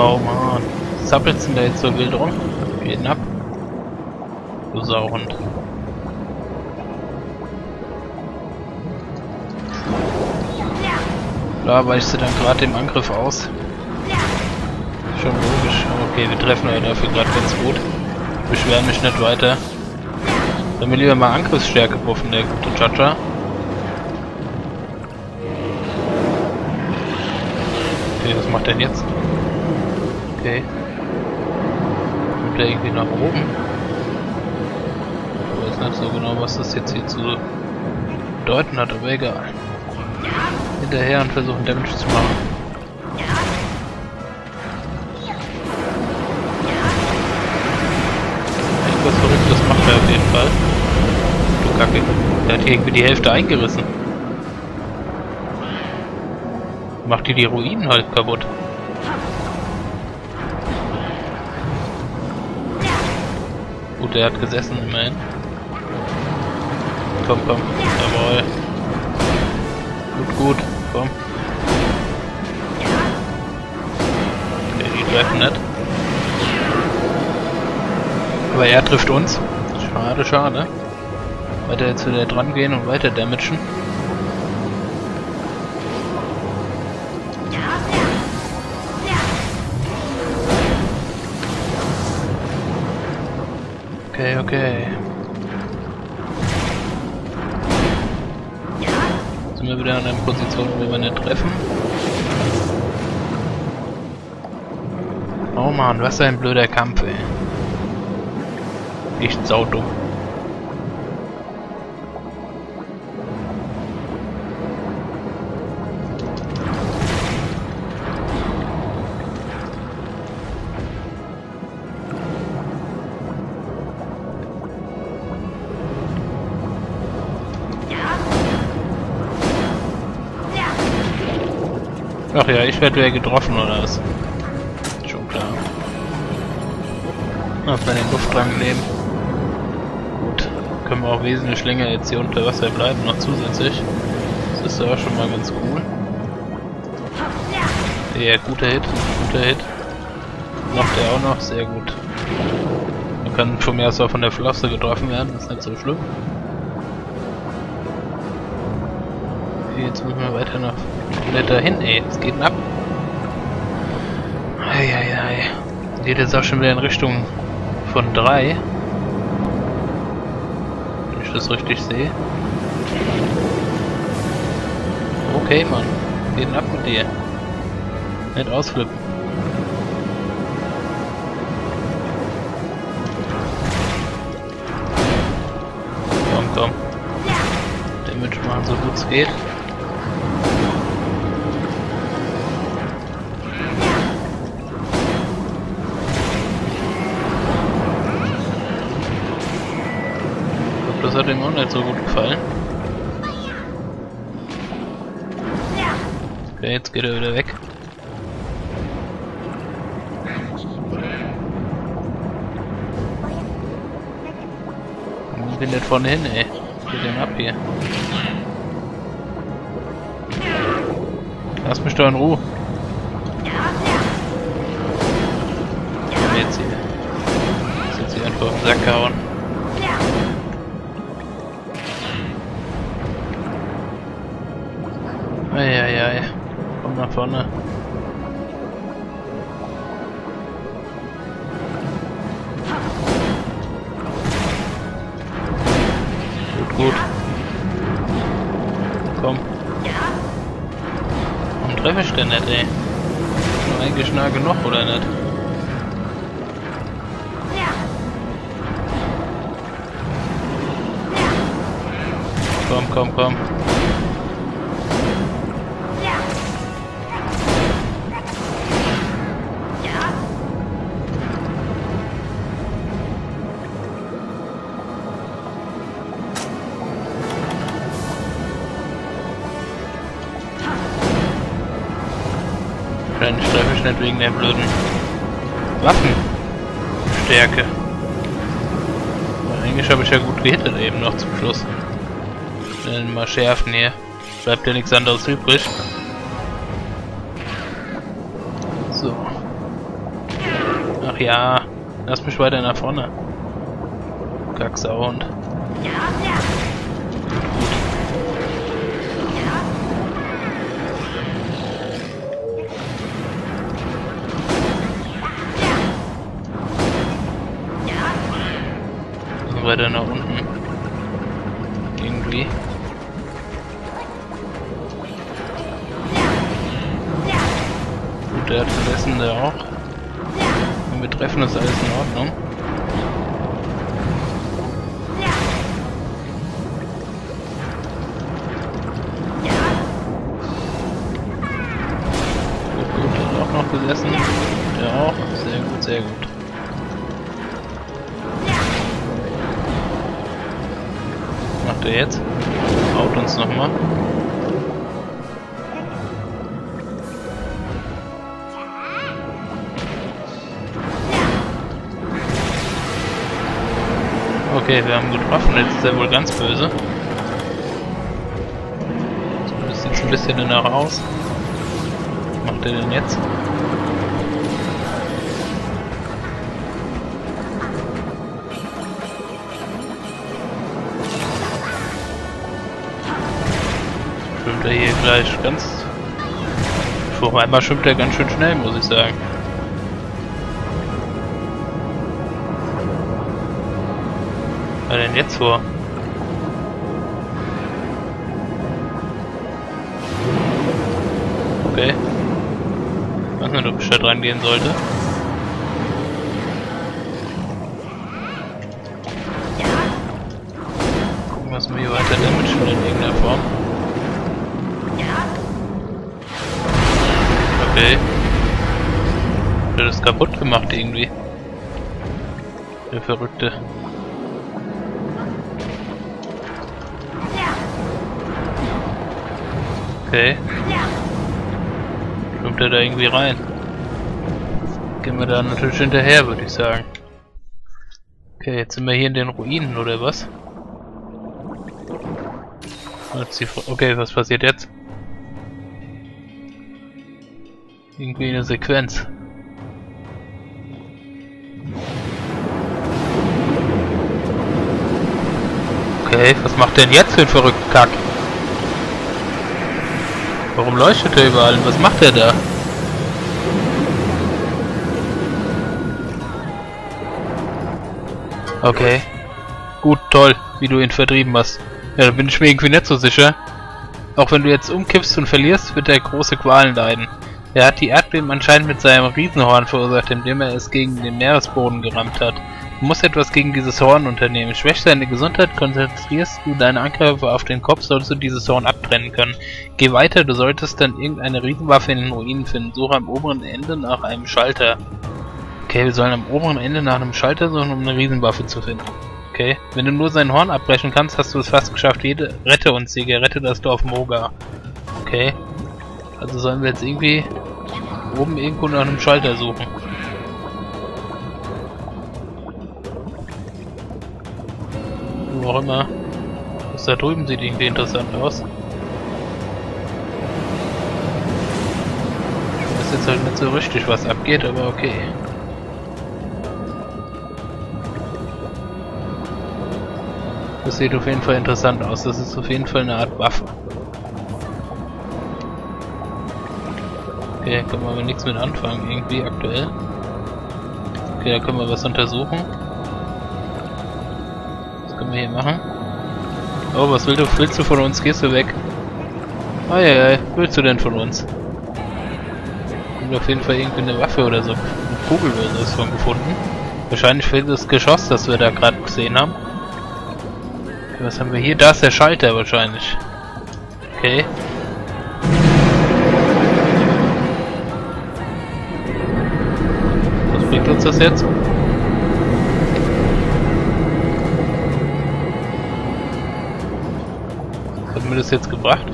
Oh man. Zappelst denn da jetzt so wild rum? Geht ab. Du Sauhund. Da weichst du dann gerade im Angriff aus. Schon logisch. Okay, wir treffen aber dafür gerade ganz gut. Beschweren mich nicht weiter. Dann will lieber mal Angriffsstärke buffen, der gute Chacha. Okay, was macht er denn jetzt? Okay. Kommt er irgendwie nach oben? Ich weiß nicht so genau, was das jetzt hier zu bedeuten hat, aber egal. Hinterher und versuchen Damage zu machen. Irgendwas Verrücktes macht er auf jeden Fall. Du Kacke. Der hat hier irgendwie die Hälfte eingerissen. Macht die die Ruinen halt kaputt. Gut, er hat gesessen immerhin. Komm, komm. Jawohl. Gut, gut. Komm. Okay, die treffen nicht. Aber er trifft uns. Schade, schade. Weiter jetzt wieder dran gehen und weiter damagen. Okay, okay. Sind wir wieder an einer Position, wo wir nicht treffen? Oh man, was ein blöder Kampf, ey. Echt saudumm. Ach ja, ich werde ja getroffen oder was? Schon klar. Auf den Luftdrang nehmen. Gut. Können wir auch wesentlich länger jetzt hier unter Wasser bleiben, noch zusätzlich. Das ist ja schon mal ganz cool. Ja, guter Hit, guter Hit. Macht er auch noch, sehr gut. Man kann von mir aus auch von der Flosse getroffen werden, ist nicht so schlimm. Jetzt müssen wir weiter nach Blätter hin, ey. Es geht ab. Eieiei. Geht jetzt auch schon wieder in Richtung von 3. Wenn ich das richtig sehe. Okay, Mann. Geht ab mit dir. Nicht ausflippen. Komm, komm. Damage machen so gut es geht. Hat ihm auch nicht so gut gefallen. Okay, jetzt geht er wieder weg. Ich bin nicht vorne hin, ey. Geht den ab hier. Lass mich doch in Ruhe. Jetzt hier. Jetzt hier einfach auf den Sack gehauen. Eieiei. Komm nach vorne. Gut, gut. Komm. Warum treffe ich denn nicht, ey? Ist eigentlich nah genug, oder nicht? Komm, komm, komm. Ich nicht wegen der blöden Waffenstärke. Aber eigentlich habe ich ja gut gehittet eben noch zum Schluss. Schnell mal schärfen hier. Bleibt ja nichts anderes übrig. So. Ach ja, lass mich weiter nach vorne. Kacksauhund. Weiter nach unten. Irgendwie. Er jetzt? Haut uns nochmal. Okay, wir haben getroffen, jetzt ist er wohl ganz böse. Zumindest sieht es ein bisschen danach aus. Was macht er denn jetzt? Er hier gleich ganz... Vor einmal schwimmt er ganz schön schnell, muss ich sagen. Was denn jetzt vor? Okay. Ich weiß nicht, ob ich da dran gehen sollte. Kaputt gemacht irgendwie. Der Verrückte. Okay. Kommt er da irgendwie rein? Gehen wir da natürlich hinterher, würde ich sagen. Okay, jetzt sind wir hier in den Ruinen, oder was? Okay, was passiert jetzt? Irgendwie eine Sequenz. Okay, was macht denn jetzt für ein verrückten Kack? Warum leuchtet er überall? Was macht er da? Okay. Gut, toll, wie du ihn vertrieben hast. Ja, da bin ich mir irgendwie nicht so sicher. Auch wenn du jetzt umkippst und verlierst, wird er große Qualen leiden. Er hat die Erdbeben anscheinend mit seinem Riesenhorn verursacht, indem er es gegen den Meeresboden gerammt hat. Du musst etwas gegen dieses Horn unternehmen. Schwächst deine Gesundheit, konzentrierst du deine Angriffe auf den Kopf, solltest du dieses Horn abtrennen können. Geh weiter, du solltest dann irgendeine Riesenwaffe in den Ruinen finden. Suche am oberen Ende nach einem Schalter. Okay, wir sollen am oberen Ende nach einem Schalter suchen, um eine Riesenwaffe zu finden. Okay, wenn du nur sein Horn abbrechen kannst, hast du es fast geschafft. Jede, rette uns, Sieger, rette das Dorf Moga. Okay, also sollen wir jetzt irgendwie oben irgendwo nach einem Schalter suchen. Wo auch immer. Das da drüben sieht irgendwie interessant aus. Ich weiß jetzt halt nicht so richtig, was abgeht, aber okay. Das sieht auf jeden Fall interessant aus. Das ist auf jeden Fall eine Art Waffe. Okay, können wir aber nichts mit anfangen, irgendwie aktuell. Okay, da können wir was untersuchen können wir hier machen? Oh, was willst du, willst du von uns? Gehst du weg? Eieiei, willst du denn von uns? Haben auf jeden Fall irgendwie eine Waffe oder so. Eine Kugel oder so von gefunden. Wahrscheinlich für das Geschoss, das wir da gerade gesehen haben. Okay, was haben wir hier? Da ist der Schalter wahrscheinlich. Okay. Was das jetzt? mir das jetzt gebracht?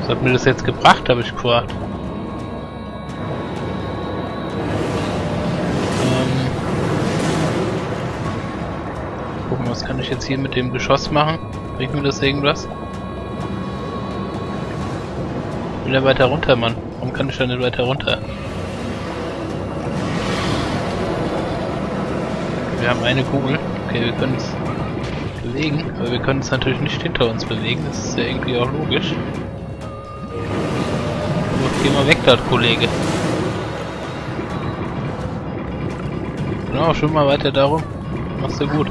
Was hat mir das jetzt gebracht, habe ich gefragt. Ähm gucken, was kann ich jetzt hier mit dem Geschoss machen? Bringt mir das irgendwas? Er weiter runter, Mann? Warum kann ich da nicht weiter runter? Wir haben eine Kugel. Okay, wir können es bewegen, aber wir können es natürlich nicht hinter uns bewegen. Das ist ja irgendwie auch logisch. Geh mal weg dort, Kollege. Genau, schon mal weiter darum. Machst du gut.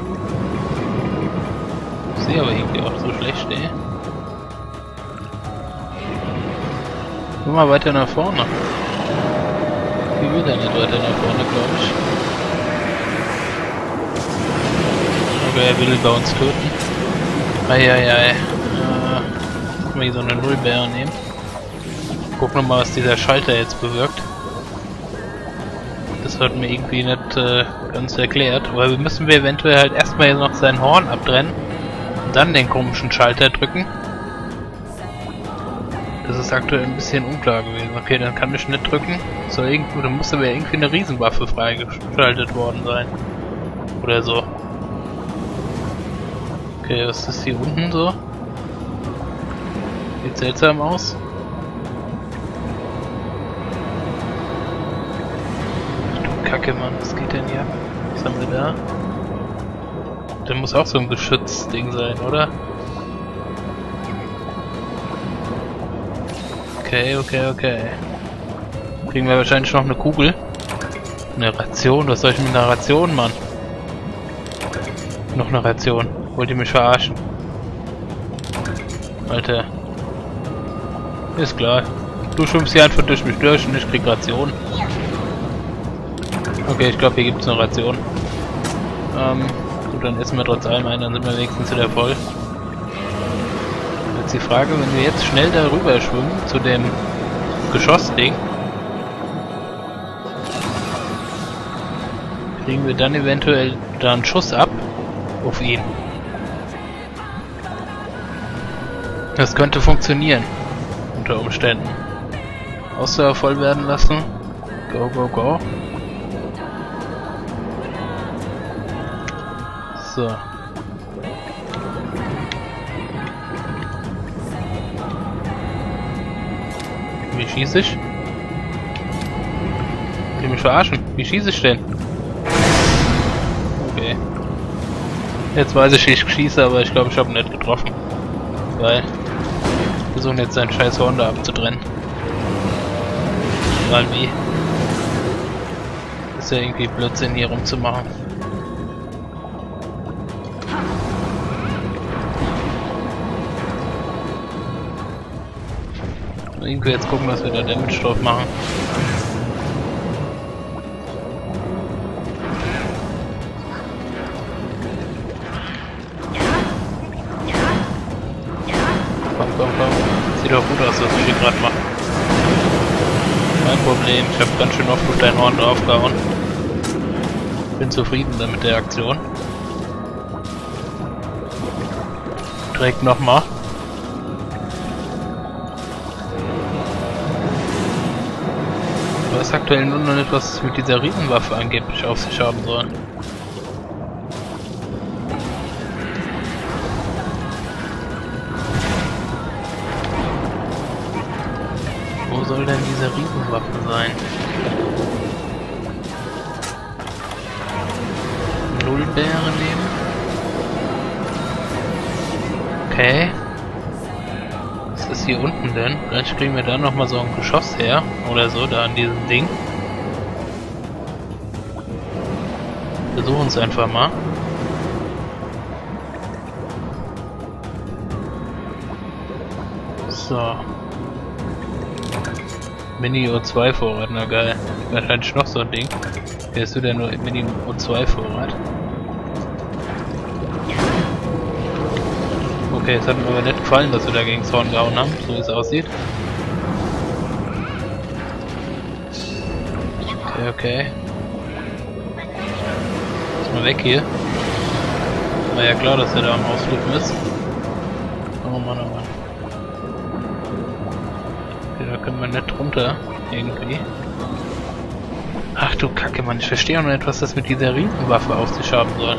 Ich sehe aber irgendwie auch so schlecht, ey. Nur mal weiter nach vorne. Wie will er nicht weiter nach vorne, glaube ich. Aber er will bei uns töten. Eieiei. Äh, mal hier so eine Nullbär nehmen. Gucken wir mal, was dieser Schalter jetzt bewirkt. Das wird mir irgendwie nicht äh, ganz erklärt. Weil wir müssen wir eventuell halt erstmal noch sein Horn abtrennen. Und dann den komischen Schalter drücken. Das ist aktuell ein bisschen unklar gewesen. Okay, dann kann ich nicht drücken. So irgendwo, dann muss aber irgendwie eine Riesenwaffe freigeschaltet worden sein. Oder so. Okay, was ist hier unten so? Sieht seltsam aus. Kacke, Mann. Was geht denn hier? Was haben wir da? Da muss auch so ein Geschützding sein, oder? Okay, okay, okay. Kriegen wir wahrscheinlich noch eine Kugel. Eine Ration? Was soll ich mit einer Ration, Mann? Noch eine Ration. Wollt ihr mich verarschen? Alter. Ist klar. Du schwimmst hier einfach durch mich durch und ich krieg Ration. Okay, ich glaube, hier gibt es eine Ration. Ähm, gut, dann essen wir trotz allem einen, dann sind wir wenigstens wieder voll. Jetzt die Frage, wenn wir jetzt schnell darüber schwimmen zu dem Geschossding, kriegen wir dann eventuell da einen Schuss ab auf ihn. Das könnte funktionieren. Unter Umständen. Ausdauer voll werden lassen. Go, go, go. So. Wie schieße ich? Will mich verarschen? Wie schieße ich denn? Okay. Jetzt weiß ich, wie ich schieße, aber ich glaube, ich habe nicht getroffen. Weil wir versuchen jetzt seinen scheiß Horn da abzutrennen. Mal wie. Ist ja irgendwie Blödsinn hier rumzumachen. Irgendwie jetzt gucken, dass wir da Damage drauf machen. Komm, komm, komm. Sieht doch gut aus, was wir hier gerade machen. Kein Problem, ich habe ganz schön oft auf dein Horn draufgehauen. Bin zufrieden damit der Aktion. Direkt nochmal. Weiß aktuell nur noch nicht, was es mit dieser Riesenwaffe angeblich auf sich haben soll. Wo soll denn diese Riesenwaffe sein? Nullbäre nehmen? Okay hier unten denn? Vielleicht kriegen wir da nochmal so ein Geschoss her. Oder so, da an diesem Ding. Versuchen es einfach mal. So. Mini O2 Vorrat, na geil. Wahrscheinlich noch so ein Ding. Hier ist wieder nur Mini O2 Okay, es hat mir aber nicht gefallen, dass wir da gegen Zorn gehauen haben, so wie es aussieht. Okay, okay. Ist mal weg hier. War ja klar, dass er da am Ausflippen ist. Oh Mann, oh Mann. Okay, da können wir nicht runter, irgendwie. Ach du Kacke, Mann, ich verstehe auch nicht, was das mit dieser Riesenwaffe auf sich haben soll.